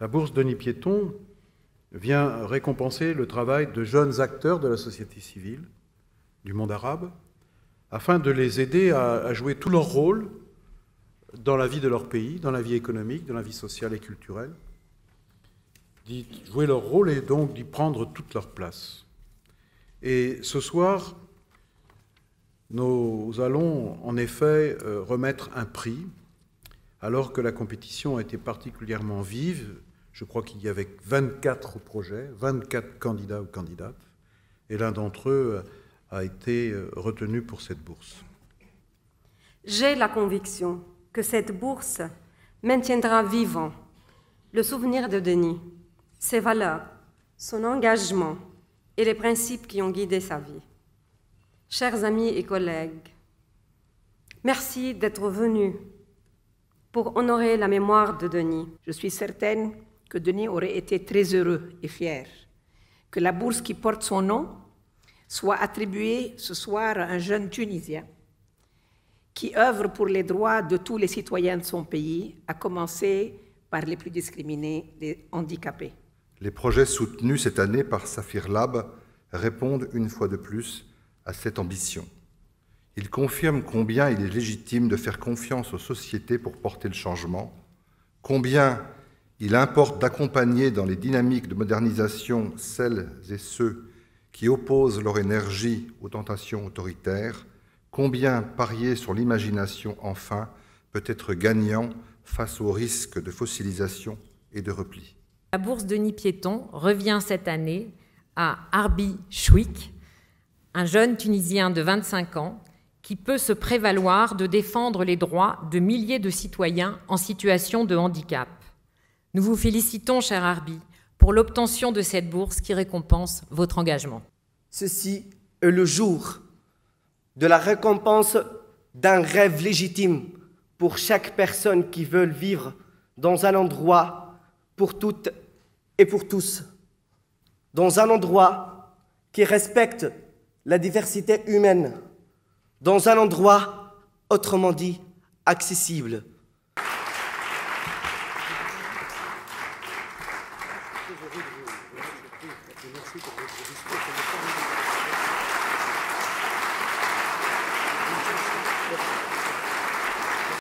La bourse Denis Piéton vient récompenser le travail de jeunes acteurs de la société civile, du monde arabe, afin de les aider à, jouer tout leur rôle dans la vie de leur pays, dans la vie économique, dans la vie sociale et culturelle, d'y jouer leur rôle et donc d'y prendre toute leur place. Et ce soir, nous allons en effet euh, remettre un prix, alors que la compétition a été particulièrement vive. Je crois qu'il y avait 24 projets, 24 candidats ou candidates, et l'un d'entre eux a été euh, retenu pour cette bourse. J'ai la conviction que cette bourse maintiendra vivant le souvenir de Denis, ses valeurs, son engagement et les principes qui ont guidé sa vie. Chers amis et collègues, merci d'être venus pour honorer la mémoire de Denis. Je suis certaine que Denis aurait été très heureux et fier que la bourse qui porte son nom soit attribuée ce soir à un jeune Tunisien qui œuvre pour les droits de tous les citoyens de son pays, à commencer par les plus discriminés, les handicapés. Les projets soutenus cette année par Saphir Lab répondent une fois de plus à cette ambition. Il confirme combien il est légitime de faire confiance aux sociétés pour porter le changement, combien il importe d'accompagner dans les dynamiques de modernisation celles et ceux qui opposent leur énergie aux tentations autoritaires, combien parier sur l'imagination, enfin, peut être gagnant face aux risques de fossilisation et de repli. La bourse Denis Piéton revient cette année à Arbi Chouik, un jeune Tunisien de 25 ans qui peut se prévaloir de défendre les droits de milliers de citoyens en situation de handicap. Nous vous félicitons, cher Arbi, pour l'obtention de cette bourse qui récompense votre engagement. Ceci est le jour de la récompense d'un rêve légitime pour chaque personne qui veut vivre dans un endroit pour toutes et pour tous, dans un endroit qui respecte la diversité humaine dans un endroit, autrement dit, accessible. vous remercie pour votre discours.